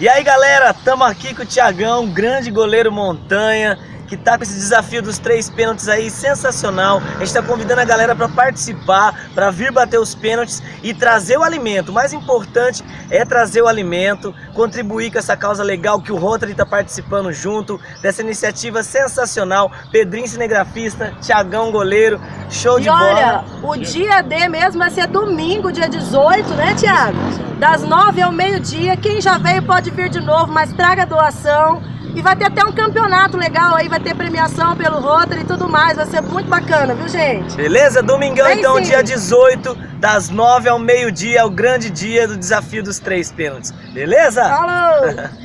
E aí galera, estamos aqui com o Thiagão, grande goleiro montanha, que tá com esse desafio dos três pênaltis aí sensacional. A gente está convidando a galera para participar, para vir bater os pênaltis e trazer o alimento. O mais importante é trazer o alimento, contribuir com essa causa legal que o Rotary está participando junto dessa iniciativa sensacional. Pedrinho cinegrafista, Thiagão goleiro, show e de olha, bola. o dia D mesmo vai ser domingo, dia 18, né, Thiago? Das 9 ao meio-dia. Quem já veio pode vir de novo, mas traga doação. E vai ter até um campeonato legal aí, vai ter premiação pelo Rotary e tudo mais. Vai ser muito bacana, viu, gente? Beleza? Domingão, Vem então, sim. dia 18, das 9 ao meio-dia, é o grande dia do desafio dos três pênaltis. Beleza? Falou!